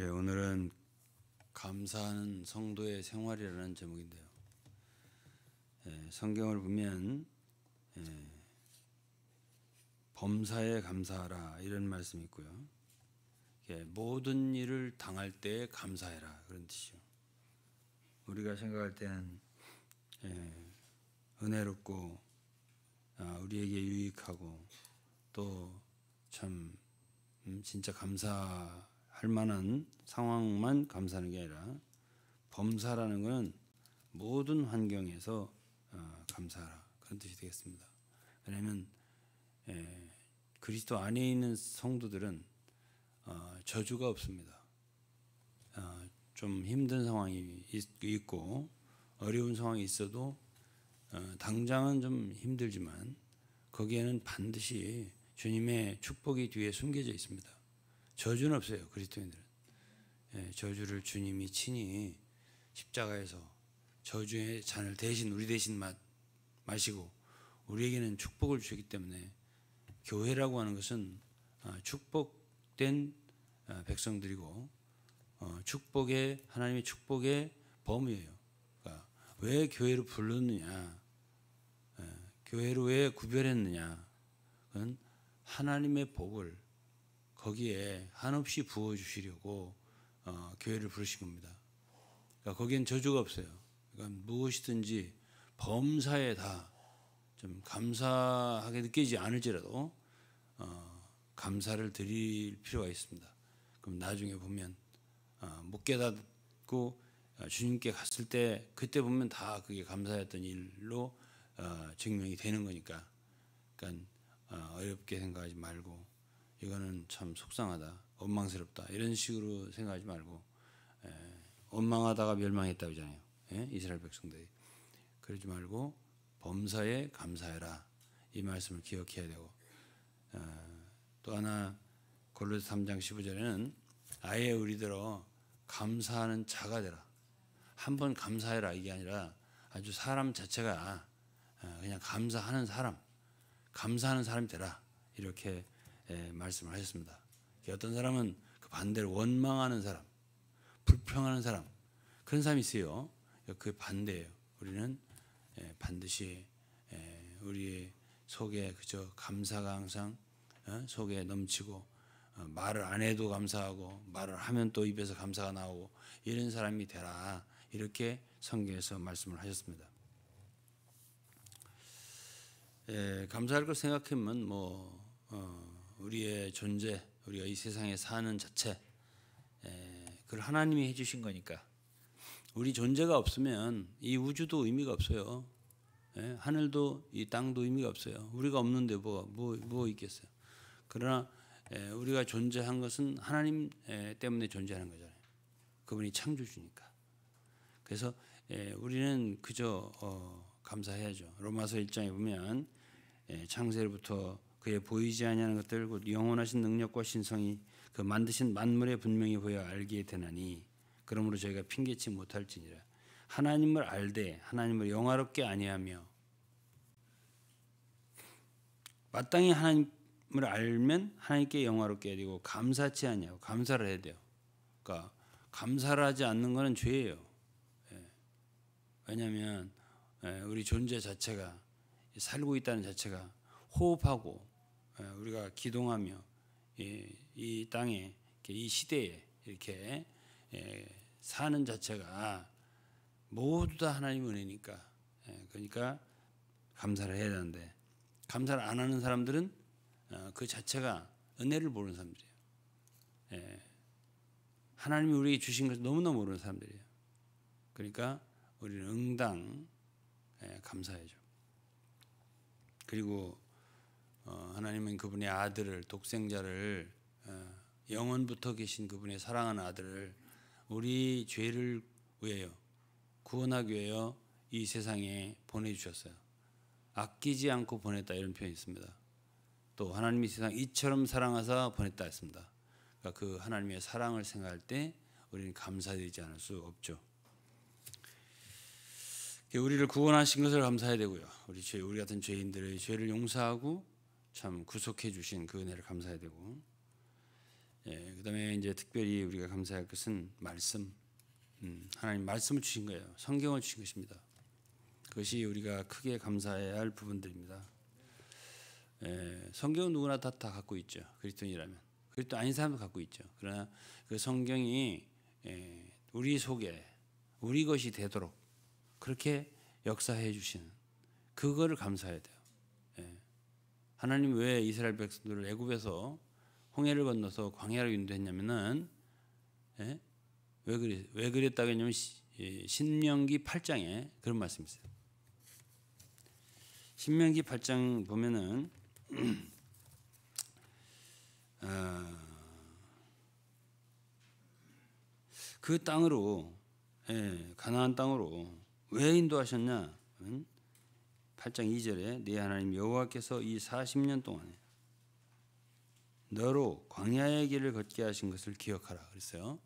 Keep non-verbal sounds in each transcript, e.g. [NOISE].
예, 오늘은 감사하는 성도의 생활이라는 제목인데요. 예, 성경을 보면 예, 범사에 감사하라 이런 말씀이 있고요. 예, 모든 일을 당할 때 감사해라 그런 뜻이요. 우리가 생각할 때는 예, 은혜롭고 아, 우리에게 유익하고 또참 음, 진짜 감사 할 만한 상황만 감사하는 게 아니라 범사라는 것은 모든 환경에서 어, 감사하라 그런 뜻이 되겠습니다. 왜냐하면 예, 그리스도 안에 있는 성도들은 어, 저주가 없습니다. 어, 좀 힘든 상황이 있, 고 어려운 상황이 있어도 어, 당장은 좀 힘들지만 거기에는 반드시 주님의 축복이 뒤에 숨겨져 있습니다. 저주는 없어요. 그리스도인들은 예, 저주를 주님이 친히 십자가에서 저주의 잔을 대신 우리 대신 마, 마시고 우리에게는 축복을 주기 때문에 교회라고 하는 것은 어, 축복된 어, 백성들이고 어, 축복의 하나님의 축복의 범위예요. 그러니까 왜 교회로 불렀느냐, 예, 교회로 왜 구별했느냐, 그건 하나님의 복을 거기에 한없이 부어 주시려고 어, 교회를 부르신 겁니다. 그러니까 거기엔 저주가 없어요. 그러니까 무엇이든지 범사에 다 좀 감사하게 느끼지 않을지라도 어, 감사를 드릴 필요가 있습니다. 그럼 나중에 보면 어, 못 깨닫고 어, 주님께 갔을 때 그때 보면 다 그게 감사했던 일로 어, 증명이 되는 거니까. 그러니까 어, 어렵게 생각하지 말고 이거는 참 속상하다, 원망스럽다 이런 식으로 생각하지 말고 에, 원망하다가 멸망했다 그러잖아요. 예? 이스라엘 백성들이 그러지 말고 범사에 감사해라 이 말씀을 기억해야 되고 어, 또 하나 골로새 3장 15절에는 아예 우리들어 감사하는 자가 되라. 한 번 감사해라 이게 아니라 아주 사람 자체가 어, 그냥 감사하는 사람 감사하는 사람이 되라 이렇게 예, 말씀을 하셨습니다. 어떤 사람은 그 반대로 원망하는 사람, 불평하는 사람 그런 사람이 있어요. 그 반대예요. 우리는 예, 반드시 예, 우리의 속에 그저 감사가 항상 어, 속에 넘치고 어, 말을 안 해도 감사하고 말을 하면 또 입에서 감사가 나오고 이런 사람이 되라 이렇게 성경에서 말씀을 하셨습니다. 예, 감사할 걸 생각하면 뭐 어, 우리의 존재, 우리가 이 세상에 사는 자체, 예, 그걸 하나님이 해주신 거니까 우리 존재가 없으면 이 우주도 의미가 없어요. 예, 하늘도 이 땅도 의미가 없어요. 우리가 없는데 뭐, 뭐, 뭐 있겠어요. 그러나 예, 우리가 존재한 것은 하나님 예, 때문에 존재하는 거잖아요. 그분이 창조주니까. 그래서 예, 우리는 그저 어, 감사해야죠. 로마서 1장에 보면 예, 창세로부터 그의 보이지 아니하는 것들 곧 영원하신 능력과 신성이 그 만드신 만물에 분명히 보여 알게 되나니 그러므로 저희가 핑계치 못할지니라 하나님을 알되 하나님을 영화롭게 아니하며 마땅히 하나님을 알면 하나님께 영화롭게 해야 되고 감사치 아니하고 감사를 해야 돼요. 그러니까 감사를 하지 않는 것은 죄예요. 예. 왜냐하면 예, 우리 존재 자체가 살고 있다는 자체가 호흡하고 예, 우리가 기동하며 이 땅에 이 시대에 이렇게 예, 사는 자체가 모두 다 하나님 은혜니까 예, 그러니까 감사를 해야 되는데 감사를 안 하는 사람들은 어, 그 자체가 은혜를 모르는 사람들이에요. 하나님이 우리에게 주신 것을 너무나 모르는 사람들이에요. 그러니까 우리는 응당 감사해죠. 그리고 어, 하나님은 그분의 아들을 독생자를 어, 영원부터 계신 그분의 사랑하는 아들을 우리 죄를 위하여 구원하기 위하여 이 세상에 보내주셨어요. 아끼지 않고 보냈다 이런 표현이 있습니다. 또 하나님이 세상 이처럼 사랑하사 보냈다 했습니다. 그러니까 그 하나님의 사랑을 생각할 때 우리는 감사되지 않을 수 없죠. 우리를 구원하신 것을 감사해야 되고요. 우리 죄, 우리 같은 죄인들의 죄를 용서하고 참 구속해 주신 그 은혜를 감사해야 되고 예, 그다음에 이제 특별히 우리가 감사할 것은 말씀. 음, 하나님 말씀을 주신 거예요. 성경을 주신 것입니다. 그것이 우리가 크게 감사해야 할 부분들입니다. 예, 성경은 누구나 다, 다 갖고 있죠. 그리스도인이라면. 그리스도 아닌 사람도 갖고 있죠. 그러나 그 성경이 예, 우리 속에 우리 것이 되도록 그렇게 역사해 주시는 그거를 감사해야 돼요. 예. 하나님 왜 이스라엘 백성들을 애굽에서 홍해를 건너서 광야로 인도했냐면은 예? 왜 그래 왜 그랬다고 했냐면 예, 신명기 8장에 그런 말씀이 있어요. 신명기 8장 보면은 어, [CLEARS THROAT] 그 땅으로 예, 가나안 땅으로 왜 인도하셨냐? 8장 2절에 네 하나님 여호와께서 이 40년 동안에 너로 광야의 길을 걷게 하신 것을 기억하라 그랬어요.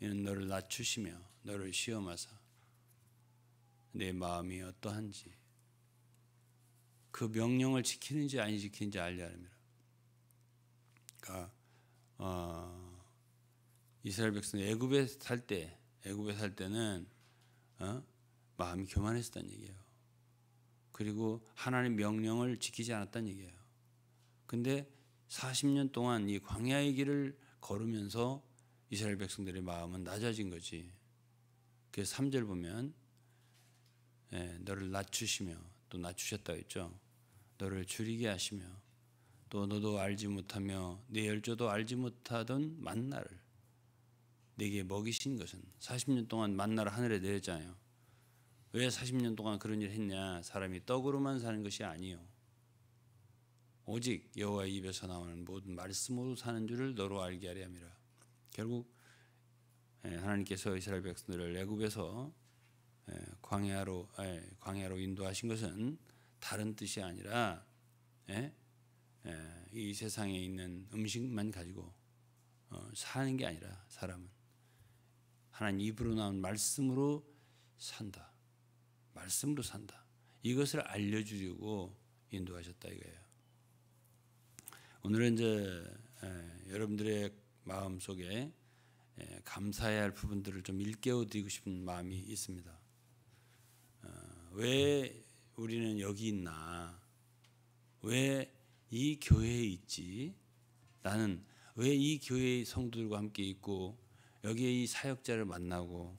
이는 너를 낮추시며 너를 시험하사 내 마음이 어떠한지 그 명령을 지키는지 아니 지키는지 알려 합니다. 그러니까 어, 이스라엘 백성 애굽에 살 때, 애굽에 살 때는 어? 마음이 교만했었다는 얘기예요. 그리고 하나님 명령을 지키지 않았다는 얘기예요. 근데 40년 동안 이 광야의 길을 걸으면서 이스라엘 백성들의 마음은 낮아진 거지. 그래서 3절 보면 예, 너를 낮추시며 또 낮추셨다 했죠. 너를 줄이게 하시며 또 너도 알지 못하며 내 열조도 알지 못하던 만나를 내게 먹이신 것은 40년 동안 만나를 하늘에 내렸잖아요. 왜 40년 동안 그런 일을 했냐? 사람이 떡으로만 사는 것이 아니요. 오직 여호와 입에서 나오는 모든 말씀으로 사는 줄을 너로 알게 하려 함이라. 결국 예, 하나님께서 이스라엘 백성들을 애굽에서 예, 광야로 예, 광야로 인도하신 것은 다른 뜻이 아니라 이 세상에 있는 음식만 가지고 어, 사는 게 아니라 사람은 하나님 입으로 나온 말씀으로 산다. 말씀으로 산다. 이것을 알려주려고 인도하셨다 이거예요. 오늘은 이제 에, 여러분들의 마음 속에 에, 감사해야 할 부분들을 좀 일깨워 드리고 싶은 마음이 있습니다. 어, 왜 우리는 여기 있나? 왜 이 교회에 있지? 나는 왜 이 교회의 성도들과 함께 있고 여기에 이 사역자를 만나고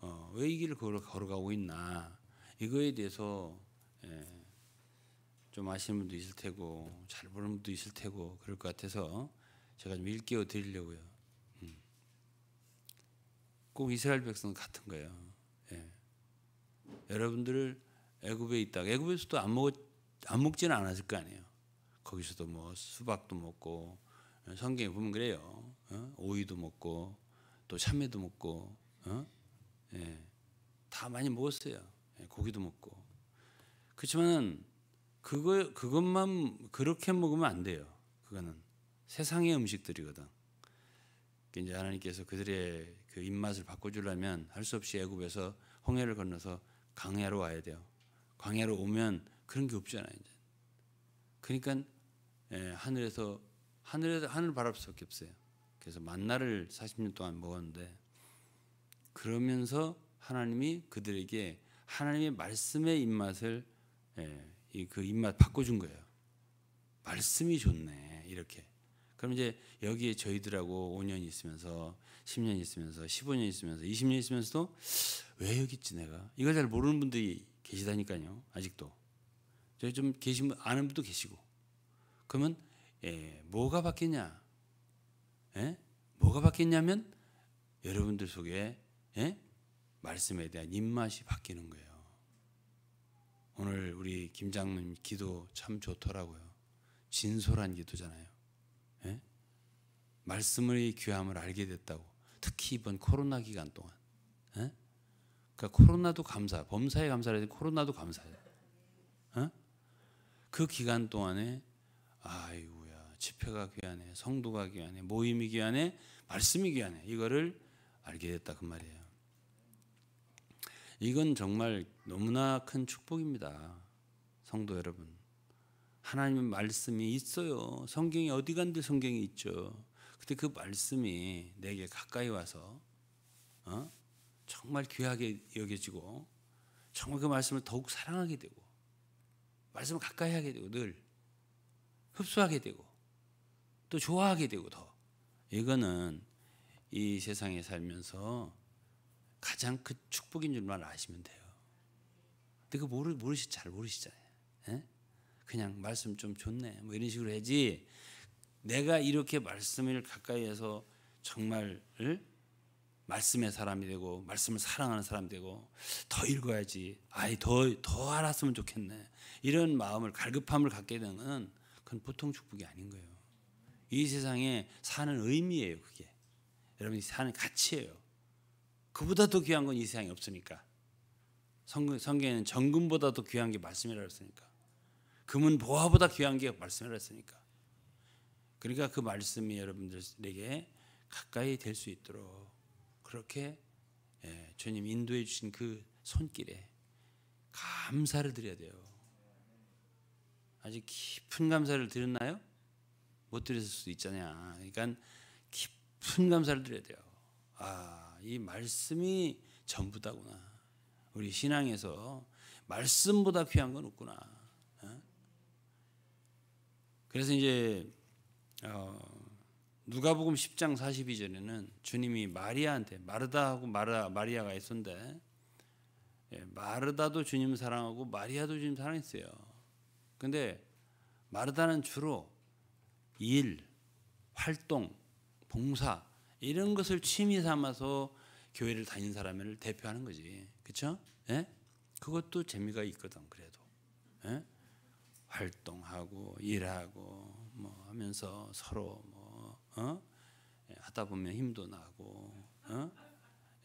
어, 왜 이 길을 걸어, 걸어가고 있나? 이거에 대해서 예, 좀 아시는 분도 있을 테고 잘 모르는 분도 있을 테고 그럴 것 같아서 제가 좀 일깨워 드리려고요. 음. 꼭 이스라엘 백성 같은 거예요. 예. 여러분들을 애굽에 있다가 애굽에서도 안 먹, 안 먹지는 않았을 거 아니에요. 거기서도 뭐 수박도 먹고 성경에 보면 그래요. 어? 오이도 먹고 또 참외도 먹고 어? 예. 다 많이 먹었어요. 예, 고기도 먹고. 그렇지만 그거 그것만 그렇게 먹으면 안 돼요. 그거는 세상의 음식들이거든. 이제 하나님께서 그들의 그 입맛을 바꿔주려면 할 수 없이 애굽에서 홍해를 건너서 광야로 와야 돼요. 광야로 오면 그런 게 없잖아요. 이제. 그러니까 예, 하늘에서 하늘에서 하늘 바랄 수밖에 없어요. 그래서 만나를 40년 동안 먹었는데 그러면서 하나님이 그들에게 하나님의 말씀의 입맛을 예, 그 입맛 바꿔준 거예요. 말씀이 좋네 이렇게. 그럼 이제 여기에 저희들하고 5년 있으면서 10년 있으면서 15년 있으면서 20년 있으면서도 왜 여기 있지 내가 이걸 잘 모르는 분들이 계시다니까요 아직도 저희 좀 계시면 아는 분도 계시고 그러면 예, 뭐가 바뀌냐 예? 뭐가 바뀌냐면 여러분들 속에 예? 말씀에 대한 입맛이 바뀌는 거예요. 오늘 우리 김장님 기도 참 좋더라고요. 진솔한 기도잖아요. 예? 말씀의 귀함을 알게 됐다고. 특히 이번 코로나 기간 동안. 예? 그러니까 코로나도 감사, 범사에 감사를 코로나도 감사해요. 어? 그 기간 동안에 아이고야 집회가 귀하네, 성도가 귀하네, 모임이 귀하네, 말씀이 귀하네. 이거를 알게 됐다 그 말이에요. 이건 정말 너무나 큰 축복입니다. 성도 여러분. 하나님의 말씀이 있어요. 성경이 어디 간데 성경이 있죠. 근데 그 말씀이 내게 가까이 와서 어? 정말 귀하게 여겨지고 정말 그 말씀을 더욱 사랑하게 되고 말씀을 가까이 하게 되고 늘 흡수하게 되고 또 좋아하게 되고 더 이거는 이 세상에 살면서 가장 큰 축복인 줄만 아시면 돼요. 근데 그 모르 모르시 잘 모르시잖아요. 예? 그냥 말씀 좀 좋네. 뭐 이런 식으로 해지 내가 이렇게 말씀을 가까이해서 정말 말씀의 사람이 되고 말씀을 사랑하는 사람 되고 더 읽어야지. 아이 더더 알았으면 좋겠네. 이런 마음을 갈급함을 갖게 되는 건 그건 보통 축복이 아닌 거예요. 이 세상에 사는 의미예요 그게. 여러분이 사는 가치예요 그보다 더 귀한 건 이 세상에 없으니까 성경, 성경에는 정금보다 더 귀한 게 말씀이라 했으니까 금은 보화보다 귀한 게 말씀이라 했으니까 그러니까 그 말씀이 여러분들에게 가까이 될 수 있도록 그렇게 예, 주님 인도해 주신 그 손길에 감사를 드려야 돼요. 아직 깊은 감사를 드렸나요? 못 드렸을 수도 있잖아요. 그러니까 깊은 감사를 드려야 돼요. 아, 이 말씀이 전부다구나. 우리 신앙에서 말씀보다 귀한 건 없구나. 어? 그래서 이제 어, 누가복음 10장 42절에는 주님이 마리아한테 마르다하고 마르 마리아가 있었는데 예, 마르다도 주님 사랑하고 마리아도 주님 사랑했어요. 근데 마르다는 주로 일, 활동, 봉사 이런 것을 취미 삼아서 교회를 다닌 사람을 대표하는 거지. 그렇죠? 예? 그것도 재미가 있거든. 그래도. 예? 활동하고 일하고 뭐 하면서 서로 뭐 어? 예, 하다 보면 힘도 나고 어?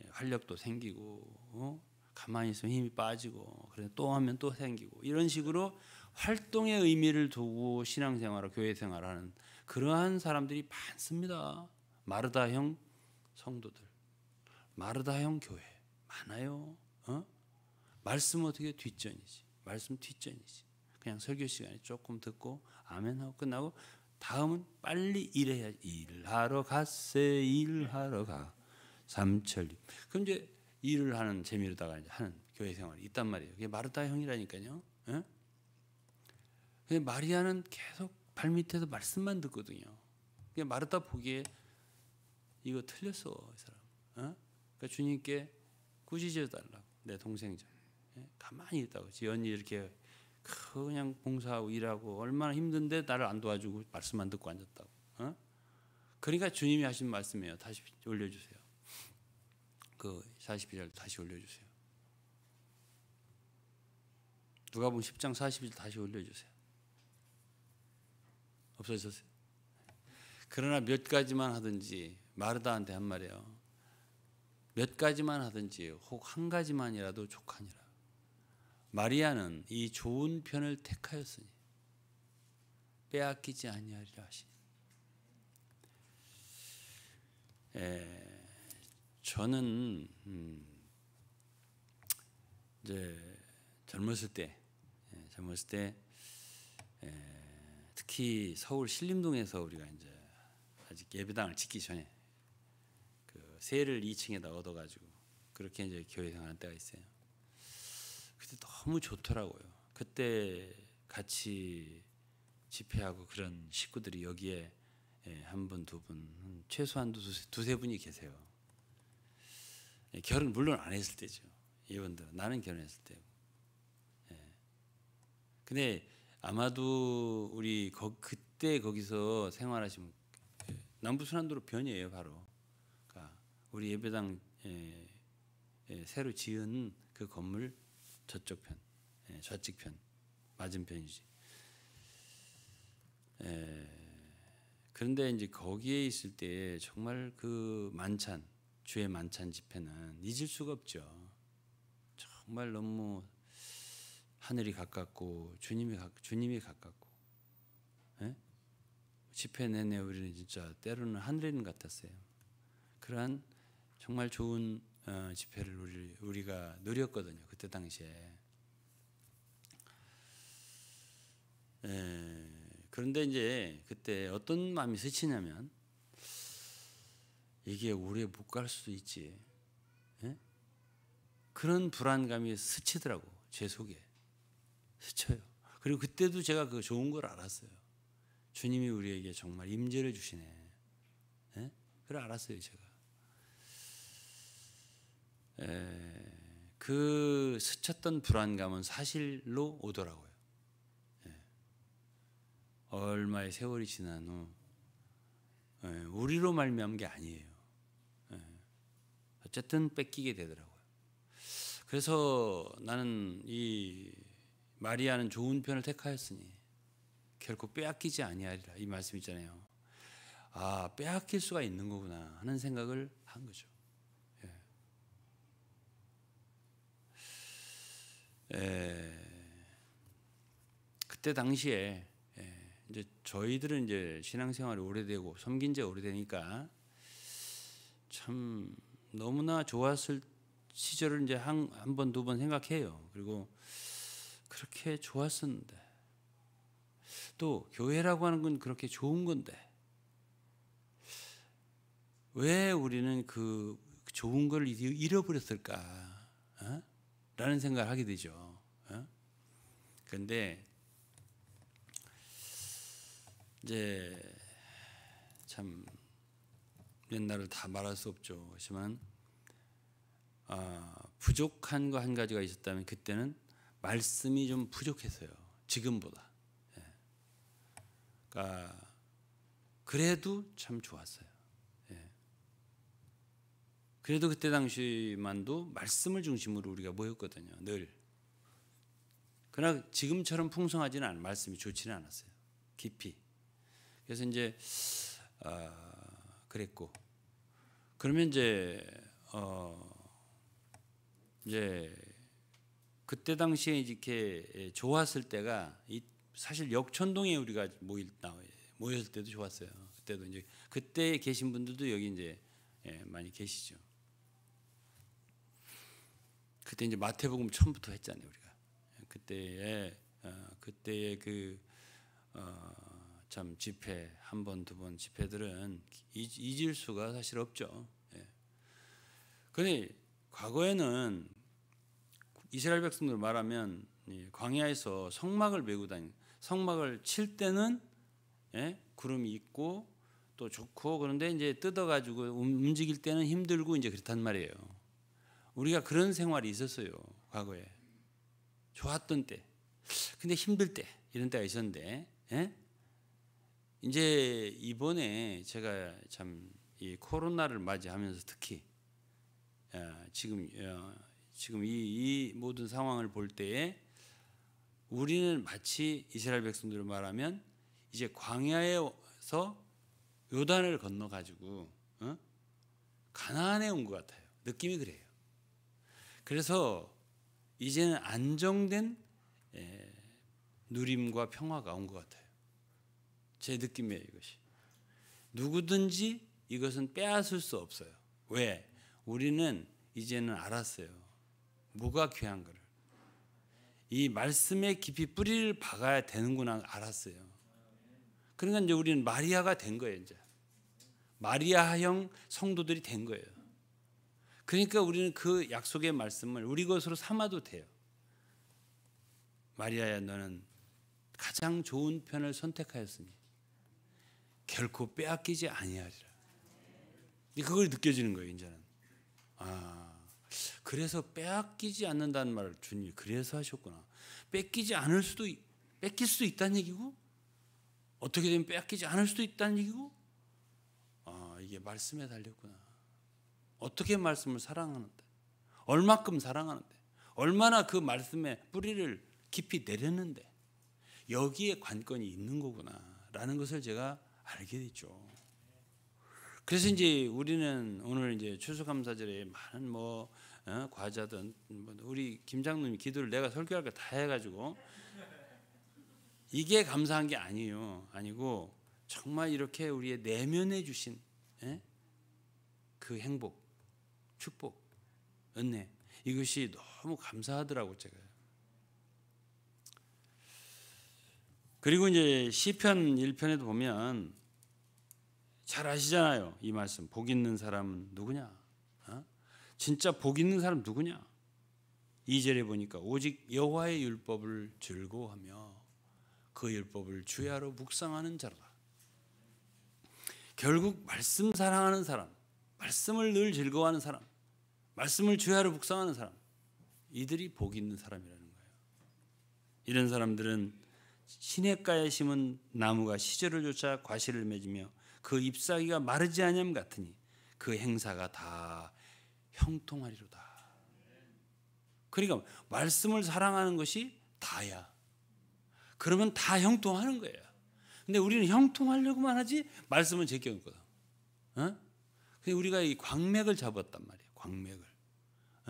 예, 활력도 생기고 어? 가만히 있으면 힘이 빠지고 그래 또 하면 또 생기고 이런 식으로 활동의 의미를 두고 신앙생활을 교회 생활하는 그러한 사람들이 많습니다. 마르다형 성도들, 마르다형 교회 많아요. 어? 말씀 어떻게 뒷전이지? 말씀 뒷전이지. 그냥 설교 시간에 조금 듣고 아멘 하고 끝나고 다음은 빨리 일해야 일하러 갔세 일하러 가 삼철 그럼 이제 일을 하는 재미로다가 이제 하는 교회 생활이 있단 말이에요. 그게 마르타 형이라니까요. 예? 근데 마리아는 계속 발 밑에서 말씀만 듣거든요. 마르타 보기에 이거 틀렸어 이 사람. 어? 그러니까 주님께 꾸짖어 달라고 내 동생자. 예? 가만히 있다고 지연이 이렇게 그냥 봉사하고 일하고 얼마나 힘든데 나를 안 도와주고 말씀만 듣고 앉았다고. 어? 그러니까 주님이 하신 말씀이에요. 다시 올려주세요. 그 42절 다시 올려주세요. 누가 보면 10장 42절 다시 올려주세요. 없어졌어요. 그러나 몇 가지만 하든지 마르다한테 한 말이에요. 몇 가지만 하든지 혹 한 가지만이라도 족하니라. 마리아는 이 좋은 편을 택하였으니 빼앗기지 아니하리라 하시니. 에, 저는 음, 이제 젊었을 때, 예, 젊었을 때 에, 특히 서울 신림동에서 우리가 이제 아직 예배당을 짓기 전에 그 세를 2층에다 얻어가지고 그렇게 이제 교회 생활한 때가 있어요. 그때 너무 좋더라고요. 그때 같이 집회하고 그런 식구들이 여기에 예, 한 분, 두 분, 최소한 두세, 두세 분이 계세요. 예, 결혼 물론 안 했을 때죠. 이분들 나는 결혼했을 때고. 예. 근데 아마도 우리 거, 그때 거기서 생활하시면 남부순환도로 변이에요, 바로. 우리 예배당 예, 예, 새로 지은 그 건물 저쪽 편, 예, 좌측 편, 맞은 편이지. 예, 그런데 이제 거기에 있을 때 정말 그 만찬, 주의 만찬 집회는 잊을 수가 없죠. 정말 너무 하늘이 가깝고 주님이 가, 주님이 가깝고 예? 집회 내내 우리는 진짜 때로는 하늘인 같았어요. 그러한 정말 좋은 어, 집회를 우리, 우리가 누렸거든요. 그때 당시에. 에, 그런데 이제 그때 어떤 마음이 스치냐면 이게 오래 못 갈 수도 있지. 예? 그런 불안감이 스치더라고 제 속에 스쳐요. 그리고 그때도 제가 그 좋은 걸 알았어요. 주님이 우리에게 정말 임재를 주시네. 예? 그래 알았어요 제가. 에, 그 스쳤던 불안감은 사실로 오더라고요. 예. 얼마의 세월이 지난 후 예, 우리로 말미암은 게 아니에요. 예. 어쨌든 뺏기게 되더라고요. 그래서 나는 이 마리아는 좋은 편을 택하였으니 결코 빼앗기지 아니하리라 이 말씀 있잖아요. 아 빼앗길 수가 있는 거구나 하는 생각을 한 거죠. 에, 예. 그때 당시에 에, 이제 저희들은 이제 신앙생활이 오래되고 섬긴 지 오래되니까 참 너무나 좋았을 시절을 이제 한번두 번 생각해요. 그리고 그렇게 좋았었는데 또 교회라고 하는 건 그렇게 좋은 건데 왜 우리는 그 좋은 걸 잃어버렸을까? 어? 라는 생각을 하게 되죠. 어? 그런데 이제 참 옛날을 다 말할 수 없죠. 하지만 아, 부족한 거 한 가지가 있었다면 그때는 말씀이 좀 부족했어요. 지금보다. 예. 그러니까 그래도 참 좋았어요. 그래도 그때 당시만도 말씀을 중심으로 우리가 모였거든요. 늘. 그러나 지금처럼 풍성하지는 않, 말씀이 좋지는 않았어요. 깊이. 그래서 이제 어, 그랬고 그러면 이제 어 이제 그때 당시에 이렇게 좋았을 때가 사실 역천동에 우리가 모일 모였을 때도 좋았어요. 그때도 이제 그때 계신 분들도 여기 이제 예, 많이 계시죠. 그때 이제 마태복음 처음부터 했잖아요 우리가 그때에 어, 그때의 그참 어, 집회 한 번 두 번 집회들은 잊을 수가 사실 없죠. 예. 그런데 과거에는 이스라엘 백성들 말하면 광야에서 성막을 메고 다니 성막을 칠 때는 예? 구름이 있고 또 좋고 그런데 이제 뜯어 가지고 움직일 때는 힘들고 이제 그렇단 말이에요. 우리가 그런 생활이 있었어요. 과거에. 좋았던 때. 근데 힘들 때 이런 때가 있었는데 예? 이제 이번에 제가 참 이 코로나를 맞이하면서 특히 어, 지금 어, 지금 이, 이 모든 상황을 볼 때에 우리는 마치 이스라엘 백성들을 말하면 이제 광야에서 요단을 건너 가지고 어? 가나안에 온 것 같아요. 느낌이 그래요. 그래서 이제는 안정된 예, 누림과 평화가 온 것 같아요. 제 느낌이에요, 이것이. 누구든지 이것은 빼앗을 수 없어요. 왜? 우리는 이제는 알았어요. 뭐가 귀한 거를. 이 말씀에 깊이 뿌리를 박아야 되는구나 알았어요. 그러니까 이제 우리는 마리아가 된 거예요, 이제. 마리아형 성도들이 된 거예요. 그러니까 우리는 그 약속의 말씀을 우리 것으로 삼아도 돼요. 마리아야 너는 가장 좋은 편을 선택하였으니 결코 빼앗기지 아니하리라. 그걸 느껴지는 거예요, 이제는. 아, 그래서 빼앗기지 않는다는 말을 주님이 그래서 하셨구나. 뺏기지 않을 수도 뺏길 수도 있다는 얘기고 어떻게 되면 빼앗기지 않을 수도 있다는 얘기고 아, 이게 말씀에 달렸구나. 어떻게 말씀을 사랑하는데, 얼마큼 사랑하는데, 얼마나 그 말씀에 뿌리를 깊이 내렸는데 여기에 관건이 있는 거구나라는 것을 제가 알게 됐죠. 그래서 이제 우리는 오늘 이제 추수감사절에 많은 뭐 어, 과자든 뭐 우리 김장님이 기도를 내가 설교할 거 다 해가지고 이게 감사한 게 아니에요. 아니고 정말 이렇게 우리의 내면에 주신 예? 그 행복 축복, 은혜 이것이 너무 감사하더라고 제가. 그리고 이제 시편 1편에도 보면 잘 아시잖아요. 이 말씀. 복 있는 사람은 누구냐? 어? 진짜 복 있는 사람 누구냐? 2절에 보니까 오직 여호와의 율법을 즐거워하며 그 율법을 주야로 묵상하는 자로다. 결국 말씀 사랑하는 사람, 말씀을 늘 즐거워하는 사람, 말씀을 주야로 묵상하는 사람, 이들이 복 있는 사람이라는 거예요. 이런 사람들은 시냇가에 심은 나무가 시절을 쫓아 과실을 맺으며 그 잎사귀가 마르지 아니함 같으니 그 행사가 다 형통하리로다. 그러니까 말씀을 사랑하는 것이 다야. 그러면 다 형통하는 거예요. 근데 우리는 형통하려고만 하지 말씀은 제껴놓거든. 어? 우리가 이 광맥을 잡았단 말이에요. 광맥을.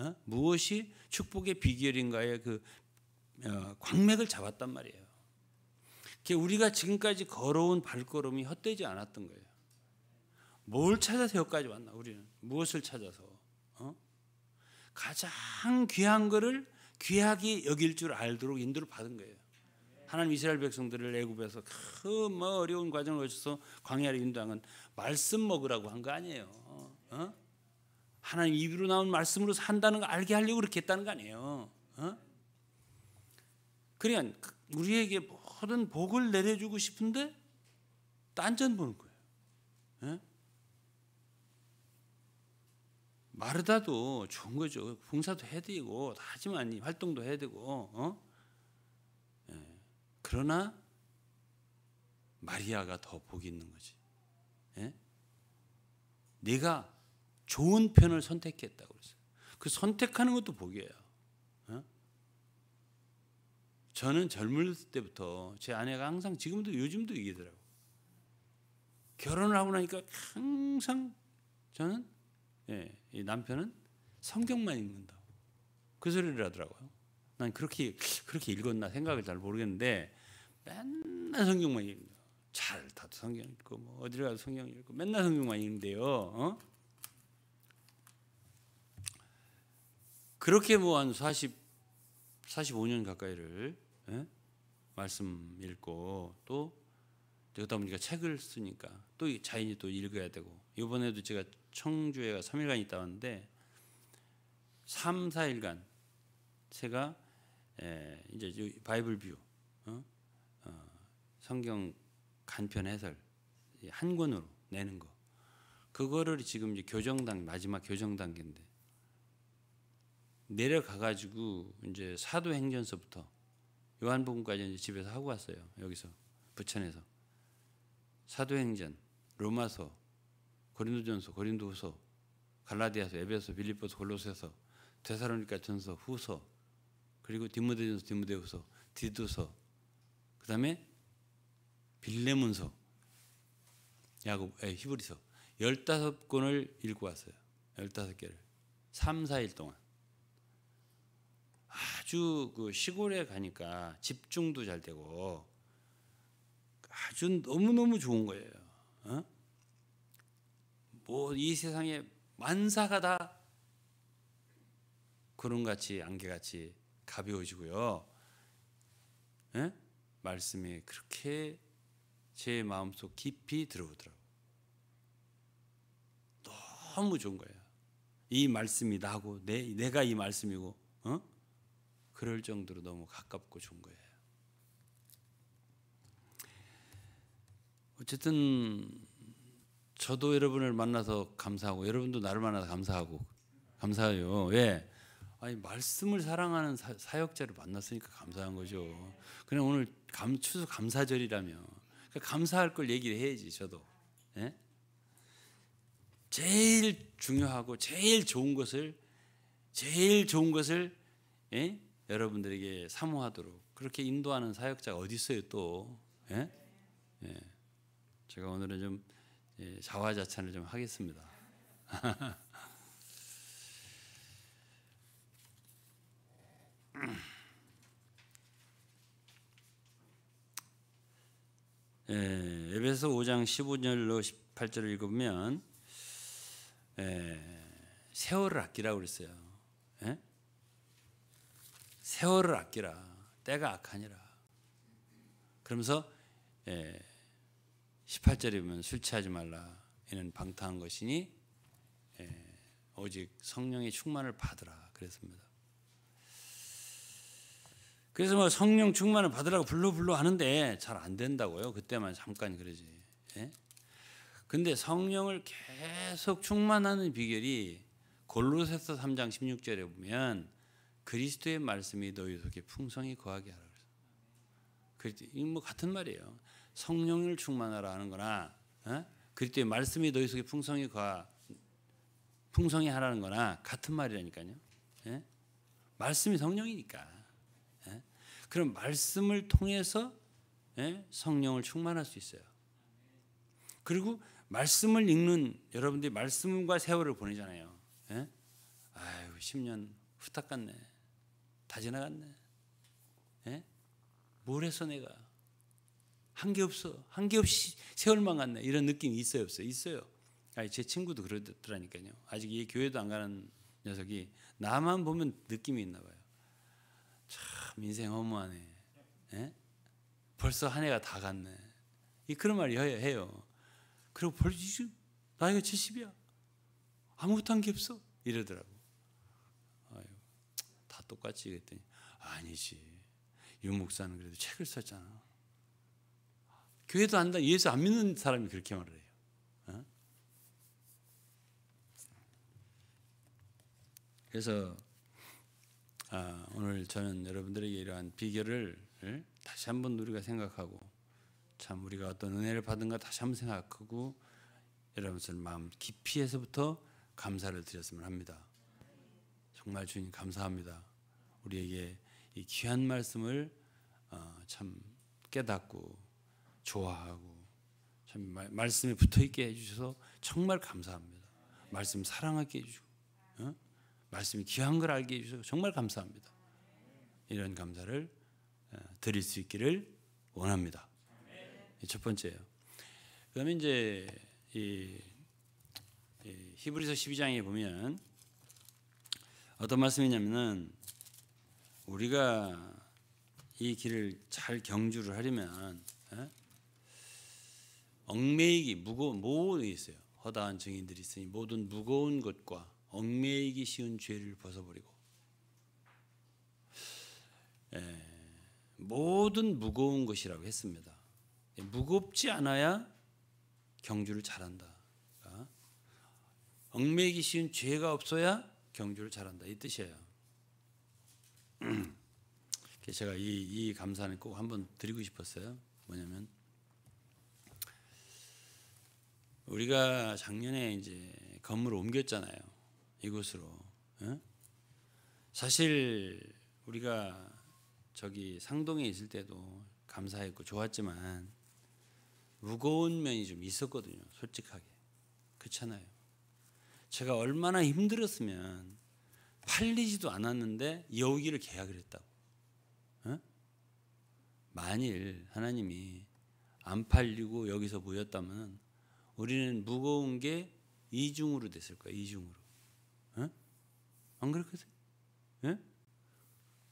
어? 무엇이 축복의 비결인가의 그 어, 광맥을 잡았단 말이에요. 우리가 지금까지 걸어온 발걸음이 헛되지 않았던 거예요. 뭘 찾아서 여기까지 왔나 우리는 무엇을 찾아서 어? 가장 귀한 것을 귀하게 여길 줄 알도록 인도를 받은 거예요. 하나님 이스라엘 백성들을 애굽에서 그 뭐 어려운 과정을 거쳐서 광야로 인도한 건 말씀 먹으라고 한 거 아니에요. 어? 하나님 입으로 나온 말씀으로 산다는 거 알게 하려고 그렇게 했다는 거 아니에요. 어? 그러니까 우리에게 모든 복을 내려주고 싶은데 딴전 보는 거예요. 어? 마르다도 좋은 거죠. 봉사도 해야 되고 하지만 활동도 해야 되고 어? 예. 그러나 마리아가 더 복이 있는 거지. 예? 내가 좋은 편을 선택했다고 그랬어요. 그 선택하는 것도 복이에요. 어? 저는 젊을 때부터 제 아내가 항상 지금도 요즘도 얘기더라고. 결혼을 하고 나니까 항상 저는 예, 이 남편은 성경만 읽는다. 그 소리를 하더라고요. 난 그렇게 그렇게 읽었나 생각을 잘 모르겠는데 맨날 성경만 읽는다. 잘 다도 성경 읽고 뭐 어디를 가도 성경 읽고 맨날 성경만 읽는데요. 어? 그렇게 뭐 한 40, 45년 가까이를 예? 말씀 읽고 또 그러다 보니까 책을 쓰니까 또 자연히 또 읽어야 되고 이번에도 제가 청주에 3일간 있다 왔는데 3, 4일간 제가 에, 이제 Bible View 어? 어, 성경 간편 해설 한 권으로 내는 거 그거를 지금 이제 교정 단 마지막 교정 단계인데 내려가 가지고 이제 사도행전서부터 요한복음까지 이제 집에서 하고 왔어요 여기서 부천에서 사도행전 로마서 고린도전서, 고린도후서, 갈라디아서, 에베소, 빌립보서, 골로새서, 데살로니가 전서, 후서, 그리고 디모데전서, 디모데후서, 디도서, 그다음에 빌레문서, 야곱, 에, 히브리서 15권을 읽고 왔어요. 15개를 3, 4일 동안. 아주 그 시골에 가니까 집중도 잘 되고 아주 너무너무 좋은 거예요. 어? 뭐이 세상에 만사가 다 구름같이 안개같이 가벼워지고요. 예? 말씀이 그렇게 제 마음속 깊이 들어오더라고. 너무 좋은 거예요. 이 말씀이 나고 내, 내가 이 말씀이고, 어? 그럴 정도로 너무 가깝고 좋은 거예요. 어쨌든 저도 여러분을 만나서 감사하고 여러분도 나를 만나서 감사하고 감사해요. 왜? 아니 말씀을 사랑하는 사, 역자를 만났으니까 감사한 거죠. 그냥 오늘 감, 추수 감사절이라며 그러니까 감사할 걸 얘기를 해야지 저도. 예? 제일 중요하고 제일 좋은 것을 제일 좋은 것을 예? 여러분들에게 사모하도록 그렇게 인도하는 사역자가 어디 있어요 또? 예? 예. 제가 오늘은 좀 예, 자화자찬을 좀 하겠습니다. [LAUGHS] 예, 에베소 5장 15절로 18절을 읽으면 예, 세월을 아끼라고 그랬어요. 예? 세월을 아끼라. 때가 악하니라. 그러면서 예, 18절에 보면 술 취하지 말라. 이는 방탕한 것이니 예, 오직 성령의 충만을 받으라 그랬습니다. 그래서 뭐 성령 충만을 받으라고 불러 불러 하는데 잘 안 된다고요. 그때만 잠깐 그러지. 예? 근데 성령을 계속 충만하는 비결이 골로새서 3장 16절에 보면 그리스도의 말씀이 너희 속에 풍성히 거하게 하라 이뭐 같은 말이에요. 성령을 충만하라 하는 거나 어? 그리스도의 말씀이 너희 속에 풍성히 거하 풍성히 하라는 거나 같은 말이라니까요. 예? 말씀이 성령이니까. 예? 그럼 말씀을 통해서 예? 성령을 충만할 수 있어요. 그리고 말씀을 읽는 여러분들이 말씀과 세월을 보내잖아요. 예? 아유, 10년 후딱 갔네. 다 지나갔네. 예? 뭘 했어 내가? 한 게 없어. 한 게 없이 세월만 갔네. 이런 느낌이 있어요, 없어요? 있어요. 아니, 제 친구도 그러더라니까요. 아직 이 교회도 안 가는 녀석이 나만 보면 느낌이 있나 봐요. 참 인생 허무하네. 예? 벌써 한 해가 다 갔네. 이 그런 말 해요. 그리고 벌써 나이가 70이야. 아무것도 한 게 없어. 이러더라고. 똑같이 그랬더니 아니지. 유 목사는 그래도 책을 썼잖아. 교회도 안다. 예수 안 믿는 사람이 그렇게 말을 해요. 어? 그래서 아, 오늘 저는 여러분들에게 이러한 비결을 다시 한번 우리가 생각하고 참 우리가 어떤 은혜를 받은가 다시 한번 생각하고 여러분들 마음 깊이에서부터 감사를 드렸으면 합니다. 정말 주님 감사합니다. 우리에게 이 귀한 말씀을 어, 참 깨닫고 좋아하고 참 말씀에 붙어 있게 해주셔서 정말 감사합니다. 말씀 사랑하게 해주고 어? 말씀이 귀한 걸 알게 해주셔서 정말 감사합니다. 이런 감사를 어, 드릴 수 있기를 원합니다. 첫 번째요. 그다음에 이제 이, 이 히브리서 12장에 보면 어떤 말씀이냐면은 우리가 이 길을 잘 경주를 하려면 에? 예? 얽매이기 무거운 모든 있어요. 허다한 증인들이 있으니 모든 무거운 것과 얽매이기 쉬운 죄를 벗어버리고 에, 예, 모든 무거운 것이라고 했습니다. 무겁지 않아야 경주를 잘한다. 어? 얽매이기 쉬운 죄가 없어야 경주를 잘한다 이 뜻이에요. 제가 이, 이 감사는 꼭 한번 드리고 싶었어요. 뭐냐면 우리가 작년에 이제 건물을 옮겼잖아요. 이곳으로. 어? 사실 우리가 저기 상동에 있을 때도 감사했고 좋았지만 무거운 면이 좀 있었거든요. 솔직하게. 그렇잖아요. 제가 얼마나 힘들었으면 팔리지도 않았는데 여기를 계약을 했다고. 어? 만일 하나님이 안 팔리고 여기서 모였다면 우리는 무거운 게 이중으로 됐을 거야. 이중으로. 어? 안 그렇거든? 예?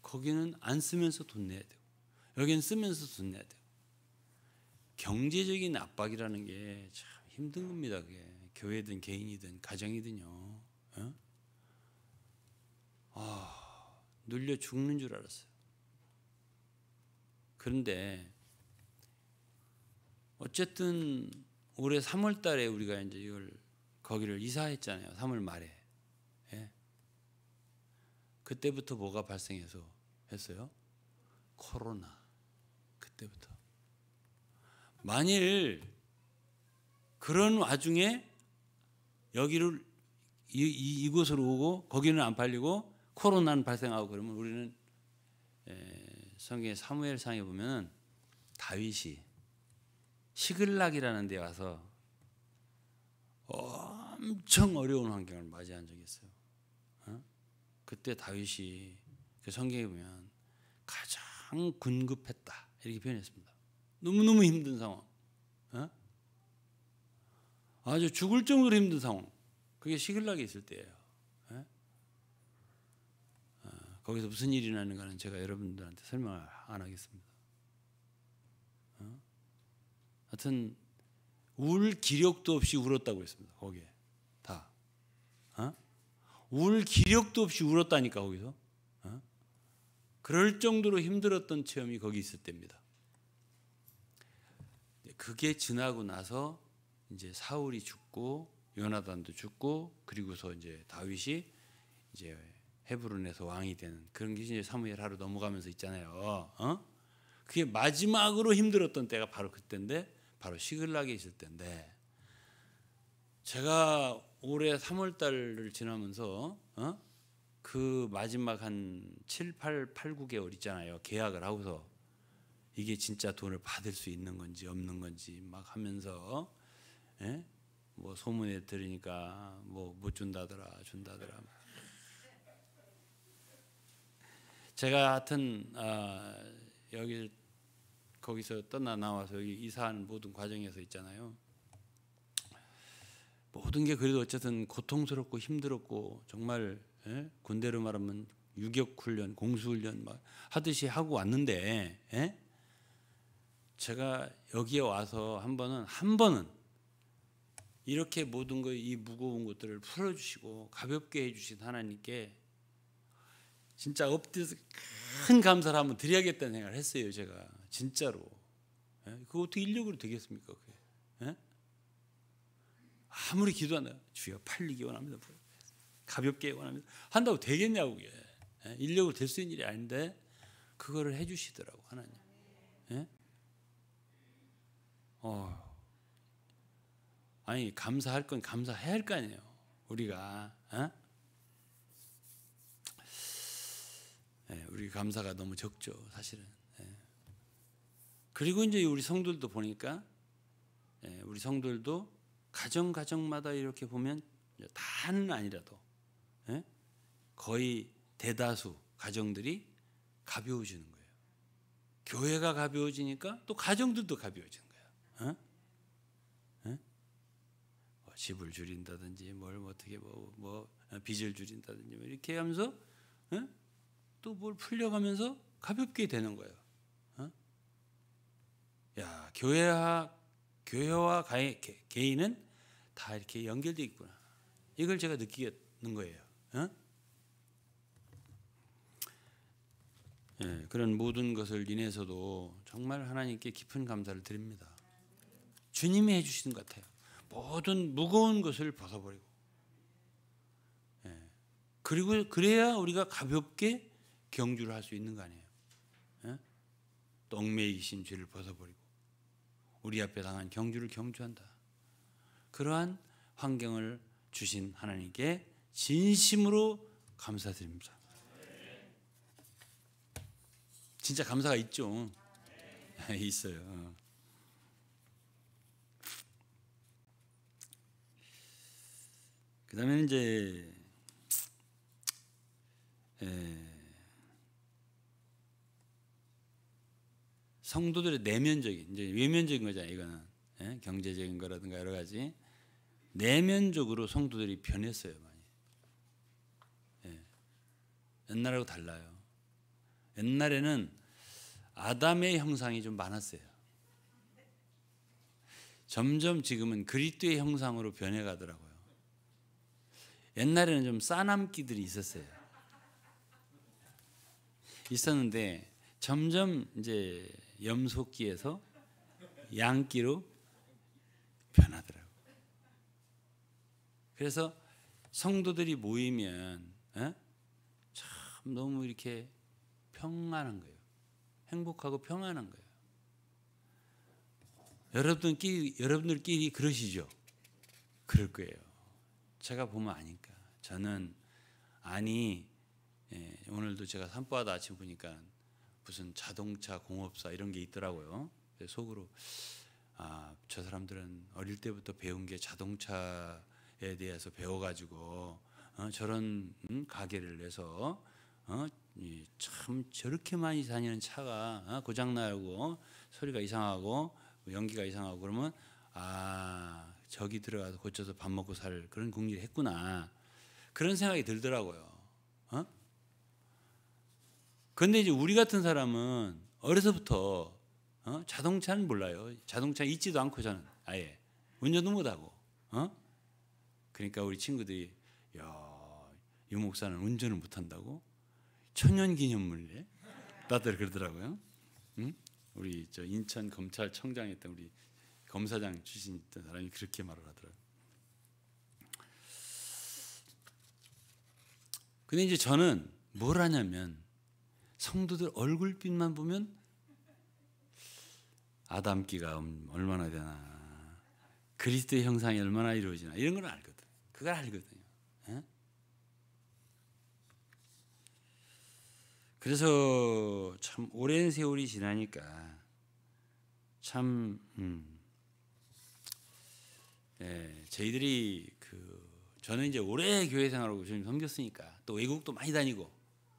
거기는 안 쓰면서 돈 내야 되고 여기는 쓰면서 돈 내야 되고 경제적인 압박이라는 게 참 힘든 겁니다. 그게 교회든 개인이든 가정이든요. 어? 아, 눌려 죽는 줄 알았어요. 그런데 어쨌든 올해 3월 달에 우리가 이제 이걸 거기를 이사했잖아요. 3월 말에. 예. 그때부터 뭐가 발생해서 했어요? 코로나. 그때부터. 만일 그런 와중에 여기를 이, 이, 이곳으로 오고 거기는 안 팔리고 코로나는 발생하고 그러면 우리는 성경의 사무엘상에 보면 다윗이 시글락이라는 데 와서 엄청 어려운 환경을 맞이한 적이 있어요. 어? 그때 다윗이 그 성경에 보면 가장 군급했다 이렇게 표현했습니다. 너무 너무 힘든 상황. 어? 아주 죽을 정도로 힘든 상황. 그게 시글락에 있을 때예요. 어? 거기서 무슨 일이 나는가는 제가 여러분들한테 설명을 안 하겠습니다. 하여튼 울 기력도 없이 울었다고 했습니다. 거기에 다. 어? 울 기력도 없이 울었다니까 거기서. 어? 그럴 정도로 힘들었던 체험이 거기 있을 때입니다. 그게 지나고 나서 이제 사울이 죽고 요나단도 죽고 그리고서 이제 다윗이 이제 헤브론에서 왕이 되는 그런 게 이제 사무엘 하루 넘어가면서 있잖아요. 어? 그게 마지막으로 힘들었던 때가 바로 그때인데 바로 시글락에 있을 때인데 제가 올해 3월 달을 지나면서 어? 그 마지막 한 7, 8, 8, 9개월 있잖아요. 계약을 하고서 이게 진짜 돈을 받을 수 있는 건지 없는 건지 막 하면서 예? 뭐 소문에 들으니까 뭐 못 준다더라 준다더라 제가 하여튼 아, 여기 거기서 떠나 나와서 여기 이사하는 모든 과정에서 있잖아요. 모든 게 그래도 어쨌든 고통스럽고 힘들었고 정말 예? 군대로 말하면 유격 훈련, 공수 훈련 막 하듯이 하고 왔는데 예? 제가 여기에 와서 한 번은 한 번은 이렇게 모든 거 이 무거운 것들을 풀어주시고 가볍게 해주신 하나님께 진짜 엎드려서 큰 감사를 한번 드려야겠다는 생각을 했어요. 제가 진짜로. 예? 그거 어떻게 인력으로 되겠습니까? 그게? 예? 아무리 기도한다. 주여 팔리기 원합니다. 가볍게 원합니다. 한다고 되겠냐고 그게. 예? 인력으로 될 수 있는 일이 아닌데 그거를 해주시더라고 하나님. 예? 어. 아니 감사할 건 감사해야 할 거 아니에요. 우리가 어? 우리 감사가 너무 적죠, 사실은. 예. 그리고 이제 우리 성들도 보니까 예, 우리 성들도 가정 가정마다 이렇게 보면 다는 아니라도 예? 거의 대다수 가정들이 가벼워지는 거예요. 교회가 가벼워지니까 또 가정들도 가벼워지는 거예요. 어? 어? 뭐 집을 줄인다든지 뭘 어떻게 뭐, 뭐 빚을 줄인다든지 뭐 이렇게 하면서 어? 또 뭘 풀려가면서 가볍게 되는 거예요. 어? 야 교회와 교회와 개인은 다 이렇게 연결되어 있구나. 이걸 제가 느끼는 거예요. 어? 예, 그런 모든 것을 인해서도 정말 하나님께 깊은 감사를 드립니다. 주님이 해주시는 것 같아요. 모든 무거운 것을 벗어버리고, 예, 그리고 그래야 우리가 가볍게 경주를 할 수 있는 거 아니에요. 예? 얽매이신 죄를 벗어버리고 우리 앞에 당한 경주를 경주한다. 그러한 환경을 주신 하나님께 진심으로 감사드립니다. 진짜 감사가 있죠. 있어요. 그 다음에 이제 에, 성도들의 내면적인 이제 외면적인 거잖아요. 이거는 예? 경제적인 거라든가 여러 가지 내면적으로 성도들이 변했어요 많이. 예. 옛날하고 달라요. 옛날에는 아담의 형상이 좀 많았어요. 점점 지금은 그리스도의 형상으로 변해가더라고요. 옛날에는 좀 싸남기들이 있었어요. 있었는데 점점 이제 염소끼에서 양끼로 변하더라고. 그래서 성도들이 모이면 에? 참 너무 이렇게 평안한 거예요. 행복하고 평안한 거예요. 여러분들끼리 여러분들끼리 그러시죠? 그럴 거예요. 제가 보면 아니까. 저는 아니 예, 오늘도 제가 산보하다 아침 보니까 무슨 자동차 공업사 이런 게 있더라고요. 속으로 아, 저 사람들은 어릴 때부터 배운 게 자동차에 대해서 배워가지고 어, 저런 음, 가게를 내서 어, 참 저렇게 많이 다니는 차가 어, 고장 나고 소리가 이상하고 연기가 이상하고 그러면 아 저기 들어가서 고쳐서 밥 먹고 살 그런 궁리를 했구나 그런 생각이 들더라고요. 어? 근데 이제 우리 같은 사람은 어려서부터 어? 자동차는 몰라요. 자동차 있지도 않고 저는 아예 운전도 못하고, 어? 그러니까 우리 친구들이 야, 유 목사는 운전을 못한다고 천년 기념물에 다들 그러더라고요. 응? 우리 저 인천 검찰청장 했던 우리 검사장 출신 있던 사람이 그렇게 말을 하더라고요. 근데 이제 저는 뭘 하냐면 성도들 얼굴빛만 보면 아담기가 얼마나 되나 그리스도의 형상이 얼마나 이루어지나 이런 걸 알거든. 그걸 알거든요. 에? 그래서 참 오랜 세월이 지나니까 참 음, 예, 저희들이 그 저는 이제 오래 교회 생활하고 좀 섬겼으니까 또 외국도 많이 다니고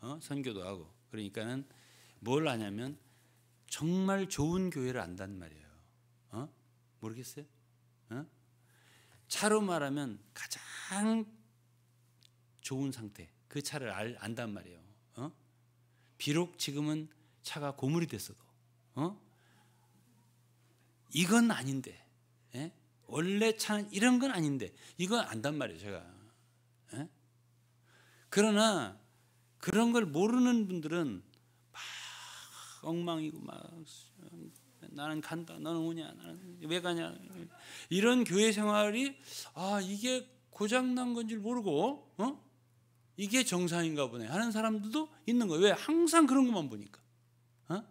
어? 선교도 하고 그러니까는 뭘 하냐면 정말 좋은 교회를 안단 말이에요. 어? 모르겠어요? 어? 차로 말하면 가장 좋은 상태 그 차를 알, 안단 말이에요. 어? 비록 지금은 차가 고물이 됐어도 어? 이건 아닌데 예? 원래 차는 이런 건 아닌데 이건 안단 말이에요 제가 예? 그러나 그런 걸 모르는 분들은 막 엉망이고 막 나는 간다 너는 오냐 나는 왜 가냐 이런 교회 생활이 아 이게 고장 난 건지 모르고 어? 이게 정상인가 보네 하는 사람들도 있는 거예요. 왜? 항상 그런 것만 보니까. 어?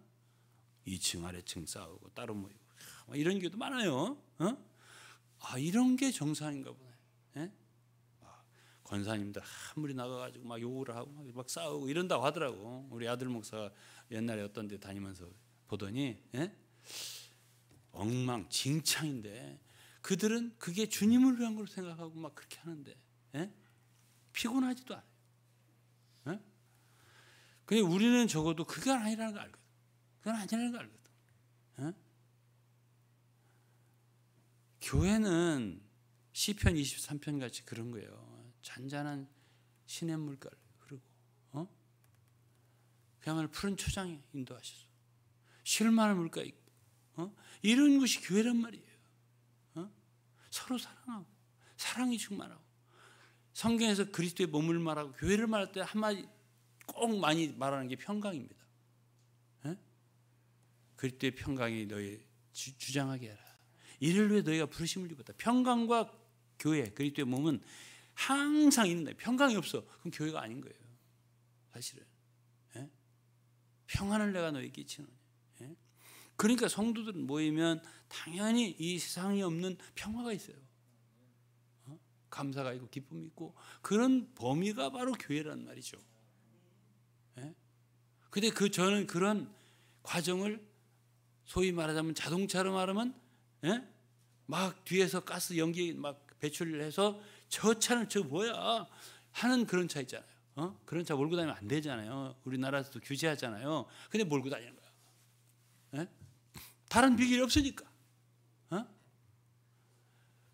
2층 아래층 싸우고 따로 모이고 이런 경우도 많아요. 어? 아 이런 게 정상인가 보네. 권사님들 한 무리 나가가지고 막 욕을 하고 막 싸우고 이런다고 하더라고. 우리 아들 목사 옛날에 어떤 데 다니면서 보더니 예? 엉망진창인데 그들은 그게 주님을 위한 걸 생각하고 막 그렇게 하는데 예? 피곤하지도 않아요. 예? 근데 우리는 적어도 그게 아니라는 걸 알거든. 그건 아니라는 걸 알거든. 예? 교회는 시편 23편 같이 그런 거예요. 잔잔한 시냇물가를 흐르고 어? 그야말로 푸른 초장에 인도하셔서 쉴만한 물가 있고 어? 이런 것이 교회란 말이에요. 어? 서로 사랑하고 사랑이 충만하고 성경에서 그리스도의 몸을 말하고 교회를 말할 때 한마디 꼭 많이 말하는 게 평강입니다. 에? 그리스도의 평강이 너희 주, 주장하게 해라. 이를 위해 너희가 부르심을 입었다. 평강과 교회, 그리스도의 몸은 항상 있는다. 평강이 없어. 그럼 교회가 아닌 거예요. 사실은. 에? 평안을 내가 너희에게 끼치노니. 그러니까 성도들은 모이면 당연히 이 세상에 없는 평화가 있어요. 감사가 있고 기쁨이 있고 그런 범위가 바로 교회란 말이죠. 예? 근데 그 저는 그런 과정을 소위 말하자면 자동차로 말하면 예? 막 뒤에서 가스 연기 막 배출을 해서 저 차는 저 뭐야 하는 그런 차 있잖아요. 어? 그런 차 몰고 다니면 안 되잖아요. 우리나라에서도 규제하잖아요. 근데 몰고 다니는 거야. 예? 다른 비결이 없으니까. 어?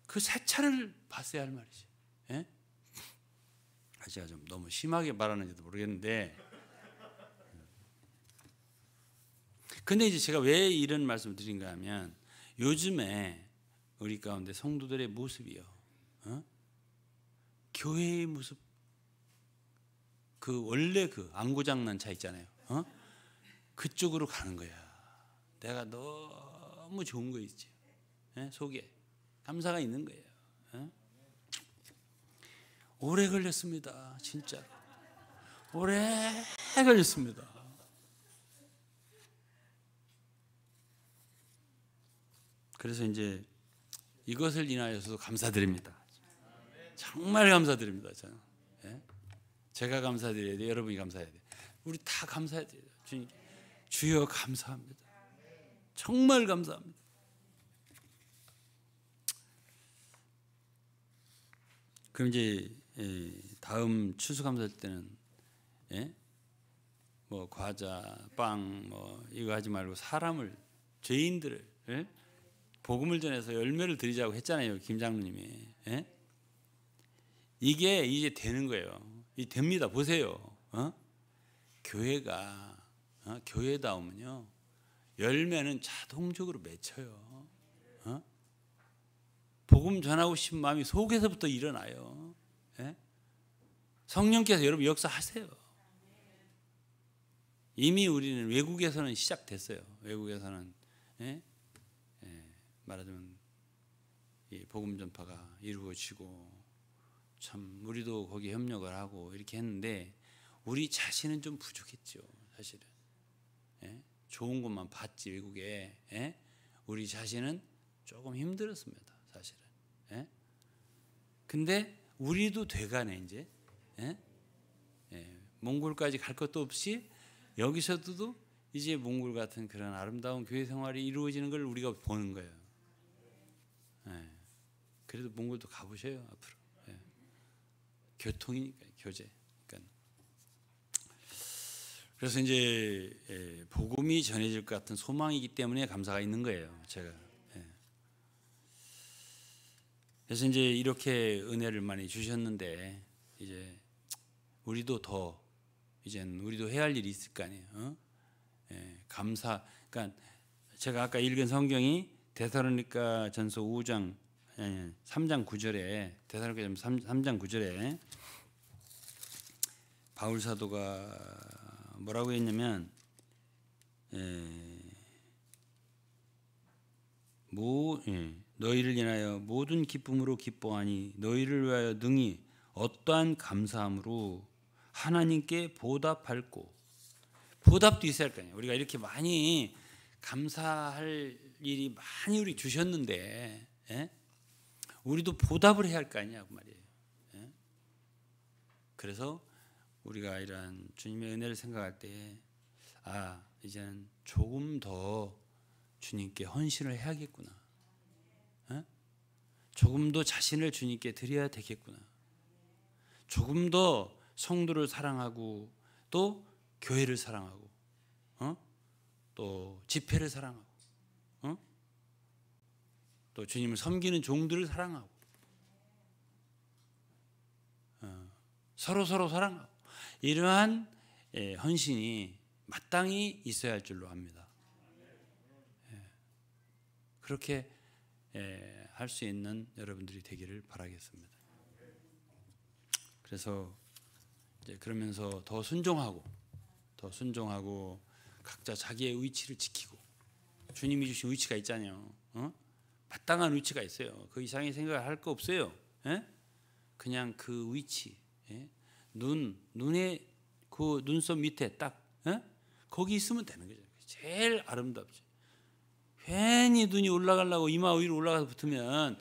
그새 차를 봤어야 할 말이지. 예? 제가 좀 너무 심하게 말하는지도 모르겠는데. 근데 이제 제가 왜 이런 말씀을 드린가 하면 요즘에 우리 가운데 성도들의 모습이요. 어? 교회의 모습. 그 원래 그 안고장난 차 있잖아요. 어? 그쪽으로 가는 거야. 내가 너무 좋은 거 있지. 예? 속에. 감사가 있는 거예요. 어? 오래 걸렸습니다. 진짜. 오래 걸렸습니다. 그래서 이제 이것을 인하여서도 감사드립니다. 정말 감사드립니다. 저는. 예? 제가 감사드려야 돼. 여러분이 감사해야 돼. 우리 다 감사해야 돼요. 주님. 주여 감사합니다. 정말 감사합니다. 그럼 이제 다음 추수감사 때는 예? 뭐 과자, 빵, 뭐 이거 하지 말고 사람을 죄인들을 예? 복음을 전해서 열매를 드리자고 했잖아요, 김 장로님이. 예? 이게 이제 되는 거예요. 이 됩니다. 보세요. 어? 교회가 어? 교회다우면요 열매는 자동적으로 맺혀요. 어? 복음 전하고 싶은 마음이 속에서부터 일어나요. 예? 성령께서 여러분 역사하세요. 이미 우리는 외국에서는 시작됐어요. 외국에서는 예? 예, 말하자면 이 복음 전파가 이루어지고 참 우리도 거기 협력을 하고 이렇게 했는데 우리 자신은 좀 부족했죠. 사실은 예? 좋은 것만 봤지 외국에 예? 우리 자신은 조금 힘들었습니다. 사실은. 예? 근데 우리도 돼가네 이제. 예? 예. 몽골까지 갈 것도 없이 여기서도 이제 몽골 같은 그런 아름다운 교회 생활이 이루어지는 걸 우리가 보는 거예요. 예. 그래도 몽골도 가보셔요 앞으로. 예. 교통이니까 교제. 그러니까 그래서 이제 예, 복음이 전해질 것 같은 소망이기 때문에 감사가 있는 거예요. 제가. 예. 그래서 이제 이렇게 은혜를 많이 주셨는데 이제 우리도 더 이제는 우리도 해야 할 일이 있을 거 아니에요. 어? 예, 감사. 그러니까 제가 아까 읽은 성경이 데살로니가 전서 5장 예, 3장 9절에 데살로니가 3, 3장 9절에 바울 사도가 뭐라고 했냐면 예, 모 예, 너희를 인하여 모든 기쁨으로 기뻐하니 너희를 위하여 능히 어떠한 감사함으로 하나님께 보답할고 보답도 있어야 할 거 아니에요. 우리가 이렇게 많이 감사할 일이 많이 우리 주셨는데 예? 우리도 보답을 해야 할 거 아니냐고 말이에요. 예? 그래서 우리가 이러한 주님의 은혜를 생각할 때 아, 이제는 조금 더 주님께 헌신을 해야겠구나. 예? 조금 더 자신을 주님께 드려야 되겠구나. 조금 더 성도를 사랑하고 또 교회를 사랑하고 어? 또 집회를 사랑하고 어? 또 주님을 섬기는 종들을 사랑하고 어, 서로 서로 사랑하고 이러한 예, 헌신이 마땅히 있어야 할 줄로 압니다. 예, 그렇게 예, 할수 있는 여러분들이 되기를 바라겠습니다. 그래서 그러면서 더 순종하고 더 순종하고 각자 자기의 위치를 지키고 주님이 주신 위치가 있잖아요. 어? 마땅한 위치가 있어요. 그 이상의 생각을 할 거 없어요. 예? 그냥 그 위치, 예? 눈 눈에 그 눈썹 밑에 딱 예? 거기 있으면 되는 거죠. 제일 아름답죠. 괜히 눈이 올라가려고 이마 위로 올라가서 붙으면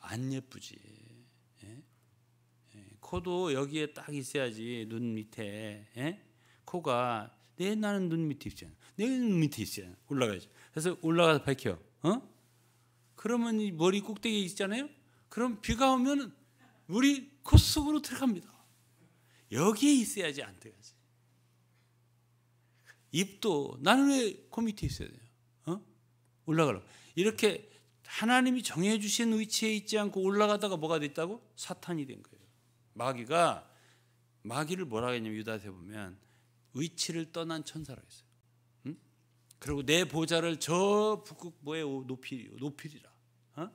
안 예쁘지. 코도 여기에 딱 있어야지 눈 밑에 예? 코가 내 나는 눈 밑에 있잖아. 내 눈 밑에 있어요. 올라가야지. 그래서 올라가서 밝혀. 어? 그러면 이 머리 꼭대기 있잖아요. 그럼 비가 오면 물이 코 속으로 들어갑니다. 여기에 있어야지 안 들어가지. 입도 나는 왜 코 밑에 있어야 돼요? 어? 올라가라. 이렇게 하나님이 정해 주신 위치에 있지 않고 올라가다가 뭐가 됐다고? 사탄이 된 거예요. 마귀가 마귀를 뭐라 했냐면 유다서 보면 위치를 떠난 천사라고 했어요. 응? 그리고 내 보좌를 저 북극 뭐에 높이 높이리라. 어?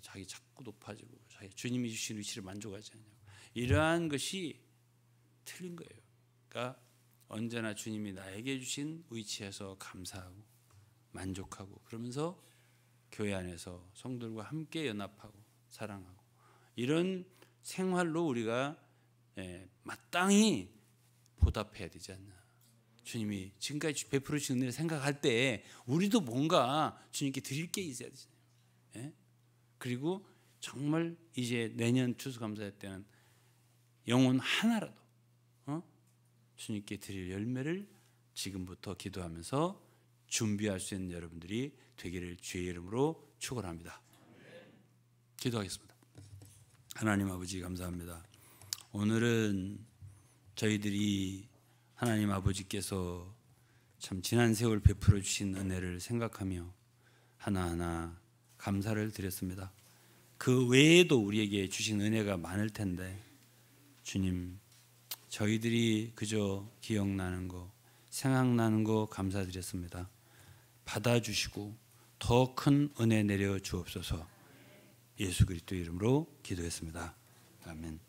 자기 자꾸 높아지고 자기 주님이 주신 위치를 만족하지 않냐고. 이러한 것이 틀린 거예요. 그러니까 언제나 주님이 나에게 주신 위치에서 감사하고 만족하고 그러면서 교회 안에서 성들과 함께 연합하고 사랑하고 이런 생활로 우리가 예, 마땅히 보답해야 되지 않나. 주님이 지금까지 베풀어 주신 은혜를 생각할 때 우리도 뭔가 주님께 드릴 게 있어야 되잖아요. 예? 그리고 정말 이제 내년 추수감사회 때는 영혼 하나라도 어? 주님께 드릴 열매를 지금부터 기도하면서 준비할 수 있는 여러분들이 되기를 주의 이름으로 축원합니다. 기도하겠습니다. 하나님 아버지 감사합니다. 오늘은 저희들이 하나님 아버지께서 참 지난 세월 베풀어 주신 은혜를 생각하며 하나하나 감사를 드렸습니다. 그 외에도 우리에게 주신 은혜가 많을 텐데 주님 저희들이 그저 기억나는 거 생각나는 거 감사드렸습니다. 받아주시고 더 큰 은혜 내려 주옵소서. 예수 그리스도 이름으로 기도했습니다. 아멘.